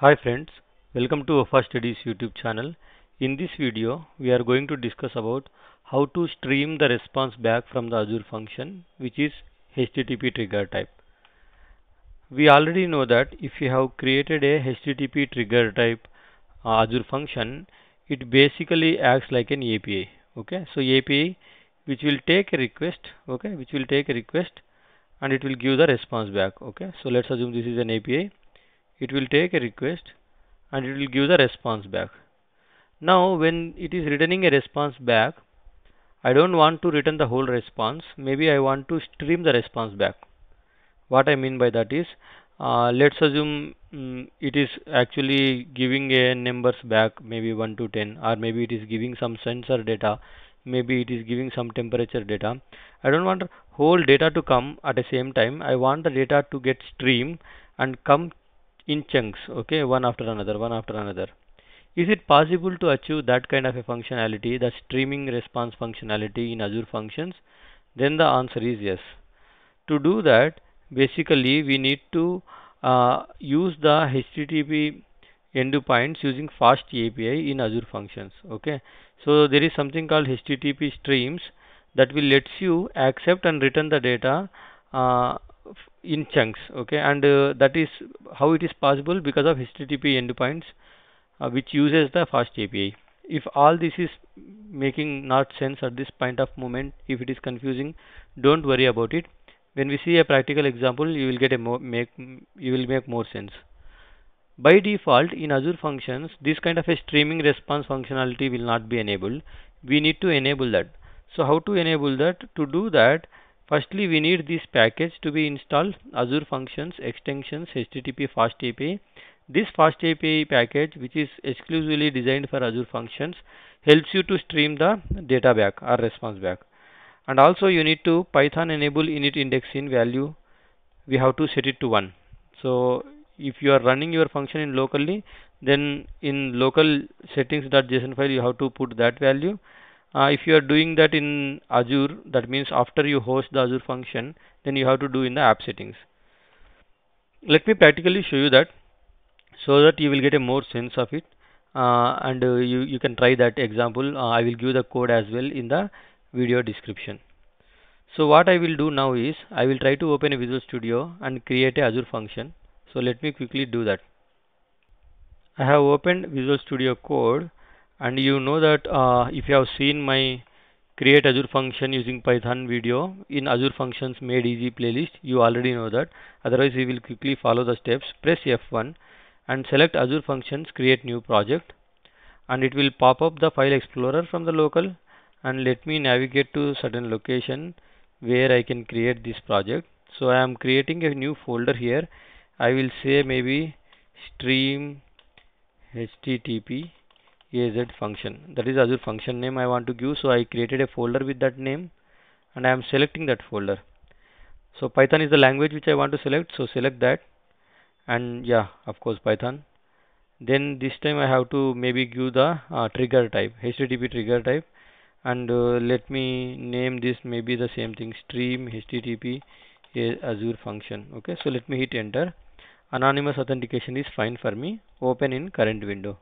Hi friends, welcome to Wafa Studies YouTube channel. In this video, we are going to discuss about how to stream the response back from the Azure function which is HTTP trigger type. We already know that if you have created a HTTP trigger type uh, Azure function, it basically acts like an API. Okay, so API which will take a request, okay, which will take a request and it will give the response back. Okay, so let's assume this is an API it will take a request and it will give the response back. Now when it is returning a response back, I don't want to return the whole response. Maybe I want to stream the response back. What I mean by that is, uh, let's assume um, it is actually giving a numbers back, maybe 1 to 10, or maybe it is giving some sensor data, maybe it is giving some temperature data. I don't want whole data to come at the same time. I want the data to get streamed and come in chunks okay one after another one after another. Is it possible to achieve that kind of a functionality the streaming response functionality in azure functions? Then the answer is yes. To do that basically we need to uh, use the http endpoints using fast api in azure functions okay? So there is something called http streams that will lets you accept and return the data uh, in chunks okay? And uh, that is how it is possible because of http endpoints uh, which uses the fast api if all this is making not sense at this point of moment if it is confusing don't worry about it. When we see a practical example you will get a more make you will make more sense. By default in azure functions this kind of a streaming response functionality will not be enabled. We need to enable that. So how to enable that? To do that Firstly, we need this package to be installed Azure Functions Extensions HTTP Fast API. This Fast API package, which is exclusively designed for Azure Functions, helps you to stream the data back or response back. And also you need to Python enable init indexing value. We have to set it to 1. So if you are running your function in locally, then in local settings.json file you have to put that value uh, if you are doing that in Azure that means after you host the Azure function then you have to do in the app settings. Let me practically show you that so that you will get a more sense of it uh, and uh, you, you can try that example. Uh, I will give the code as well in the video description. So what I will do now is I will try to open a Visual Studio and create a Azure function. So let me quickly do that. I have opened Visual Studio Code and you know that uh, if you have seen my create Azure function using Python video in Azure functions made easy playlist you already know that. Otherwise we will quickly follow the steps. Press F1 and select Azure functions create new project. And it will pop up the file explorer from the local. And let me navigate to certain location where I can create this project. So I am creating a new folder here. I will say maybe stream http az function. That is Azure function name I want to give. So I created a folder with that name and I am selecting that folder. So Python is the language which I want to select. So select that. And yeah of course Python. Then this time I have to maybe give the uh, trigger type HTTP trigger type. And uh, let me name this maybe the same thing stream HTTP Azure function. Okay so let me hit enter. Anonymous authentication is fine for me. Open in current window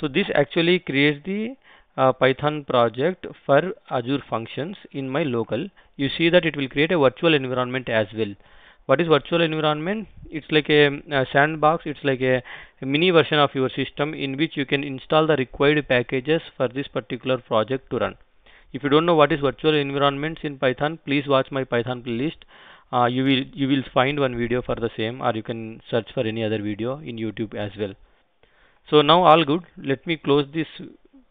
so this actually creates the uh, Python project for Azure functions in my local. You see that it will create a virtual environment as well. What is virtual environment? It's like a, a sandbox. It's like a, a, mini version of your system in which you can install the required packages for this particular project to run. If you don't know what is virtual environments in Python, please watch my Python playlist. Uh, you will you will find one video for the same, or you can search for any other video in YouTube as well. So now all good. Let me close this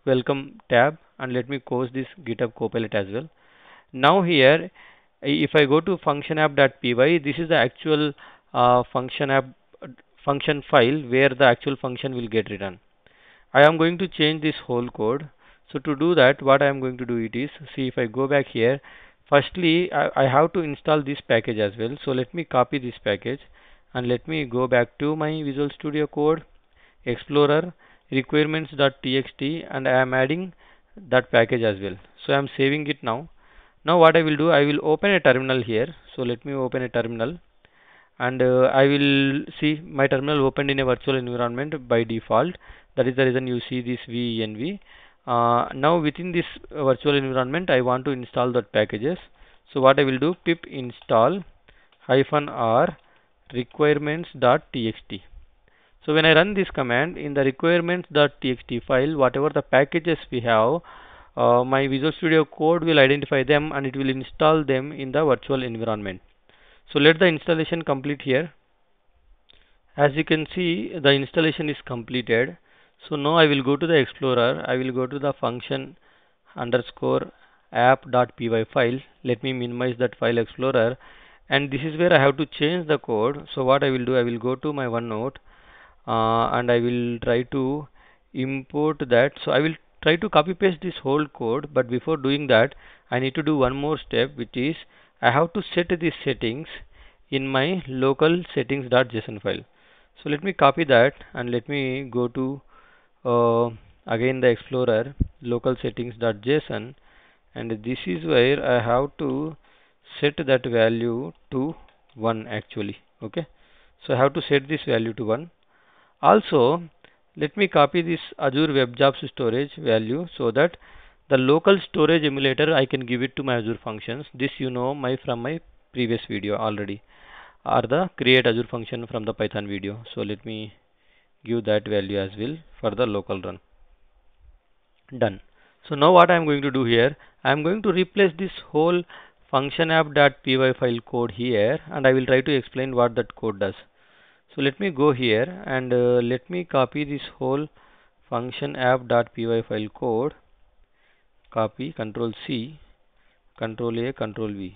welcome tab and let me close this GitHub Copilot as well. Now here, if I go to function app.py, this is the actual uh, function app function file where the actual function will get written. I am going to change this whole code. So to do that, what I am going to do it is, see if I go back here, firstly I, I have to install this package as well. So let me copy this package and let me go back to my Visual Studio Code explorer requirements.txt and I am adding that package as well. So I am saving it now. Now what I will do I will open a terminal here. So let me open a terminal. And uh, I will see my terminal opened in a virtual environment by default. That is the reason you see this venv uh, now within this virtual environment I want to install that packages. So what I will do pip install hyphen r requirements.txt so when I run this command in the requirements.txt file whatever the packages we have uh, my Visual Studio Code will identify them and it will install them in the virtual environment. So let the installation complete here. As you can see the installation is completed. So now I will go to the explorer. I will go to the function underscore app.py file. Let me minimize that file explorer. And this is where I have to change the code. So what I will do I will go to my OneNote and I will try to import that. So I will try to copy paste this whole code but before doing that I need to do one more step which is I have to set these settings in my local settings.json file. So let me copy that and let me go to uh, again the explorer local settings.json and this is where I have to set that value to 1 actually. Okay? So I have to set this value to 1 also let me copy this Azure Web Jobs storage value so that the local storage emulator I can give it to my Azure functions. This you know my from my previous video already or the create Azure function from the Python video. So let me give that value as well for the local run. Done. So now what I am going to do here? I am going to replace this whole function app.py file code here and I will try to explain what that code does so let me go here and uh, let me copy this whole function app.py file code. Copy control C control A control V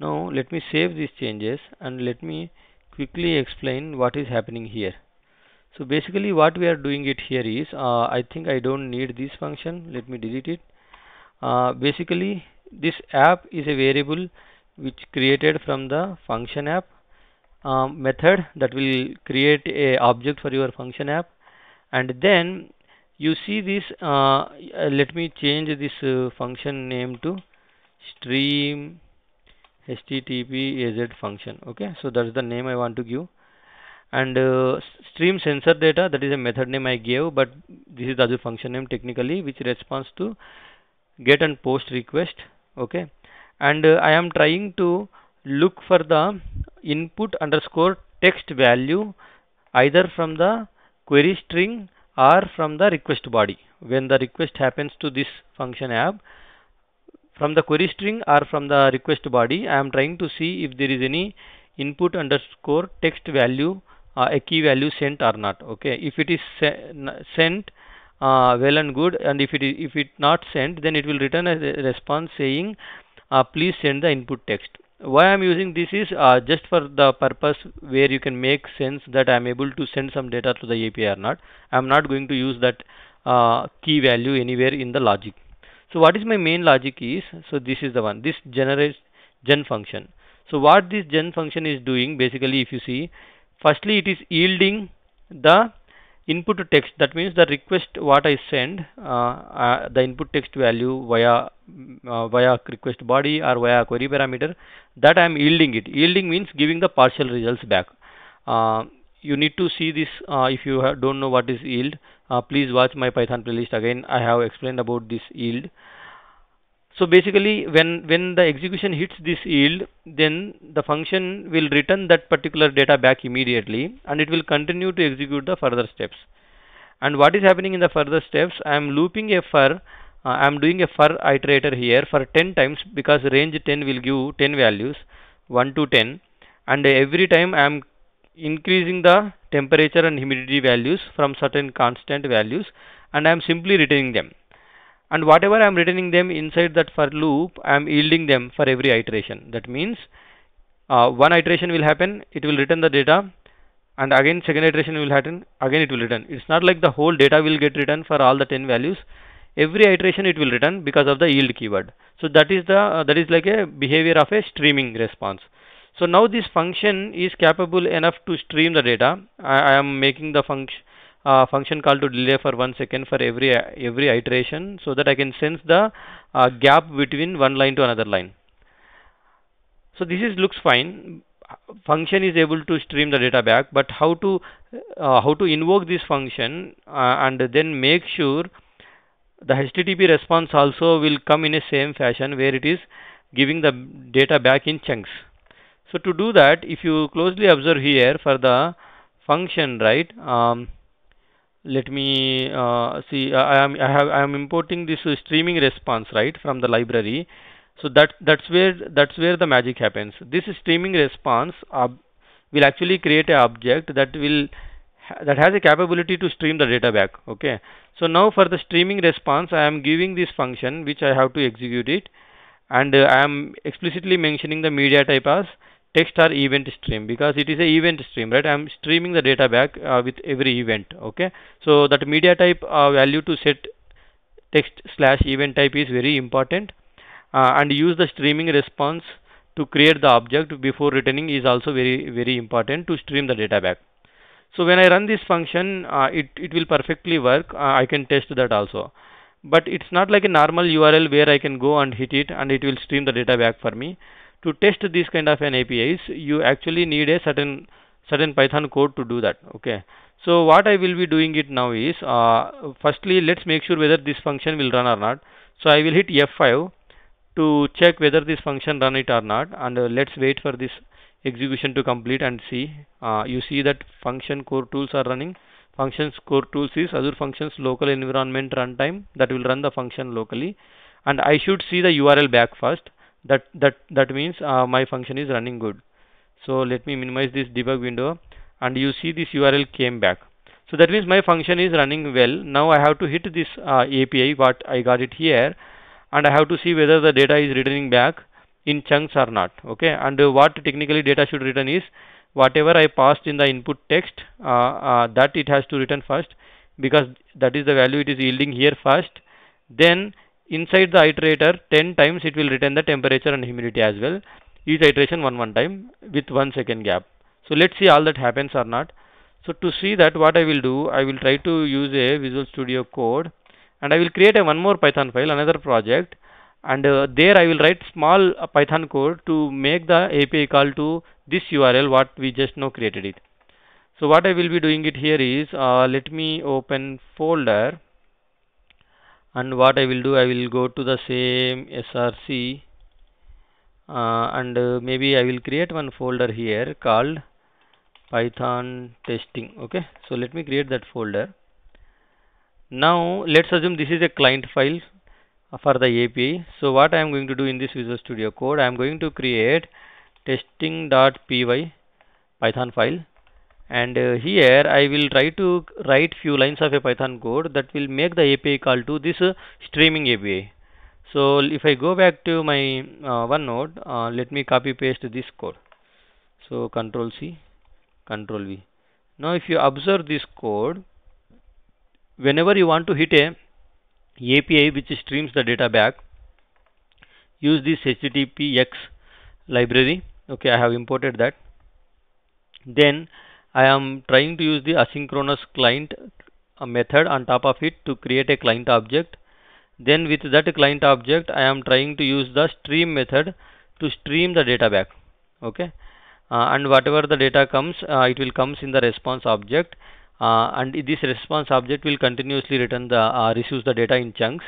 now let me save these changes and let me quickly explain what is happening here. So basically what we are doing it here is uh, I think I don't need this function. Let me delete it. Uh, basically this app is a variable which created from the function app um, method that will create a object for your function app. And then you see this uh, let me change this uh, function name to stream http az function. Okay so that's the name I want to give. And uh, stream sensor data that is a method name I gave but this is the other function name technically which responds to get and post request. Okay and uh, I am trying to look for the input underscore text value either from the query string or from the request body. When the request happens to this function app from the query string or from the request body I am trying to see if there is any input underscore text value uh, a key value sent or not. Okay if it is sent uh, well and good and if it is if it not sent then it will return a response saying uh, please send the input text why I am using this is uh, just for the purpose where you can make sense that I am able to send some data to the API or not. I am not going to use that uh, key value anywhere in the logic. So what is my main logic is so this is the one this generates gen function. So what this gen function is doing basically if you see firstly it is yielding the input text. That means the request what I send uh, uh, the input text value via uh, via request body or via query parameter that I am yielding it. Yielding means giving the partial results back. Uh, you need to see this uh, if you don't know what is yield uh, please watch my python playlist again. I have explained about this yield. So basically when when the execution hits this yield then the function will return that particular data back immediately and it will continue to execute the further steps. And what is happening in the further steps? I am looping a for uh, I am doing a for iterator here for 10 times because range 10 will give 10 values 1 to 10 and every time I am increasing the temperature and humidity values from certain constant values and I am simply returning them. And whatever I am returning them inside that for loop I am yielding them for every iteration. That means uh, one iteration will happen it will return the data and again second iteration will happen again it will return. It's not like the whole data will get returned for all the 10 values every iteration it will return because of the yield keyword. So that is the uh, that is like a behavior of a streaming response. So now this function is capable enough to stream the data. I, I am making the function uh, function call to delay for one second for every every iteration so that I can sense the uh, gap between one line to another line. So this is looks fine. Function is able to stream the data back but how to uh, how to invoke this function uh, and then make sure the http response also will come in a same fashion where it is giving the data back in chunks. So to do that if you closely observe here for the function right um, let me uh, see I am I have I am importing this streaming response right from the library. So that that's where that's where the magic happens. This streaming response uh, will actually create an object that will that has a capability to stream the data back okay? So now for the streaming response i am giving this function which i have to execute it and uh, i am explicitly mentioning the media type as text or event stream because it is a event stream right? I am streaming the data back uh, with every event okay? So that media type uh, value to set text slash event type is very important uh, and use the streaming response to create the object before returning is also very very important to stream the data back so when I run this function uh, it, it will perfectly work. Uh, I can test that also. But it's not like a normal URL where I can go and hit it and it will stream the data back for me. To test this kind of an APIs you actually need a certain certain Python code to do that okay? So what I will be doing it now is uh, firstly let's make sure whether this function will run or not. So I will hit F5 to check whether this function run it or not and uh, let's wait for this execution to complete and see. Uh, you see that function core tools are running. Functions core tools is Azure functions local environment runtime that will run the function locally. And I should see the URL back first. That that that means uh, my function is running good. So let me minimize this debug window. And you see this URL came back. So that means my function is running well. Now I have to hit this uh, API what I got it here. And I have to see whether the data is returning back in chunks or not okay? And what technically data should return is whatever I passed in the input text uh, uh, that it has to return first because that is the value it is yielding here first. Then inside the iterator 10 times it will return the temperature and humidity as well. Each iteration one one time with one second gap. So let's see all that happens or not. So to see that what I will do I will try to use a Visual Studio code and I will create a one more Python file another project and uh, there I will write small uh, Python code to make the API call to this URL what we just now created it. So what I will be doing it here is uh, let me open folder. And what I will do I will go to the same src uh, and uh, maybe I will create one folder here called python testing. Okay? So let me create that folder. Now let's assume this is a client file for the API. So what I am going to do in this Visual Studio Code, I am going to create testing.py Python file and uh, here I will try to write few lines of a Python code that will make the API call to this uh, streaming API. So if I go back to my uh, OneNote, uh, let me copy paste this code. So Control C, Control V. Now if you observe this code, whenever you want to hit a API which streams the data back. Use this httpx library. Okay I have imported that. Then I am trying to use the asynchronous client uh, method on top of it to create a client object. Then with that client object I am trying to use the stream method to stream the data back. Okay? Uh, and whatever the data comes uh, it will comes in the response object and this response object will continuously return the uh, receives the data in chunks.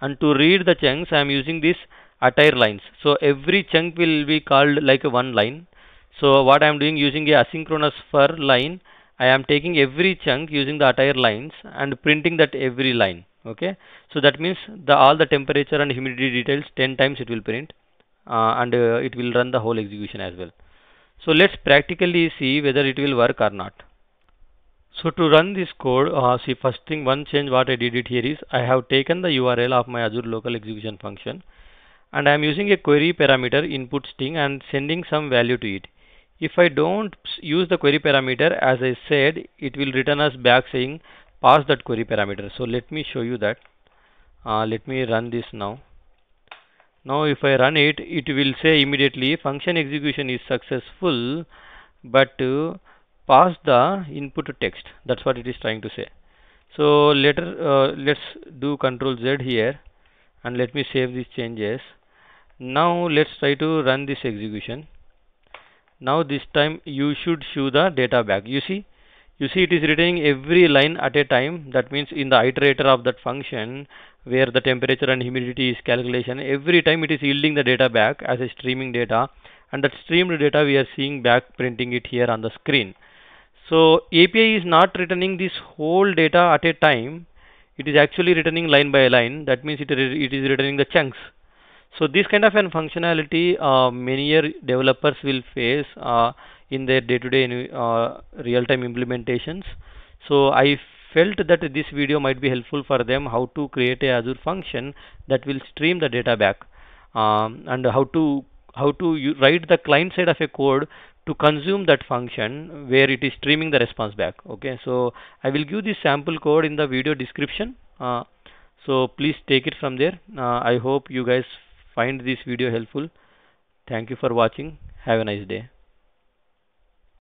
And to read the chunks I am using this aiter_lines. So every chunk will be called like one line. So what I am doing using a asynchronous for line I am taking every chunk using the aiter_lines and printing that every line. Okay? So that means the all the temperature and humidity details 10 times it will print uh, and uh, it will run the whole execution as well. So let's practically see whether it will work or not so to run this code, uh, see first thing one change what I did it here is I have taken the URL of my Azure local execution function and I am using a query parameter input string and sending some value to it. If I don't use the query parameter as I said it will return us back saying pass that query parameter. So let me show you that. Uh, let me run this now. Now if I run it, it will say immediately function execution is successful but uh, pass the input text. That's what it is trying to say. So later uh, let's do control z here and let me save these changes. Now let's try to run this execution. Now this time you should show the data back. You see you see it is returning every line at a time. That means in the iterator of that function where the temperature and humidity is calculation every time it is yielding the data back as a streaming data. And that streamed data we are seeing back printing it here on the screen so API is not returning this whole data at a time. It is actually returning line by line. That means it, it is returning the chunks. So this kind of an functionality uh, many developers will face uh, in their day-to-day -day, uh, real-time implementations. So I felt that this video might be helpful for them how to create a Azure function that will stream the data back um, and how to how to write the client side of a code to consume that function where it is streaming the response back. Okay so I will give this sample code in the video description. Uh, so please take it from there. Uh, I hope you guys find this video helpful. Thank you for watching. Have a nice day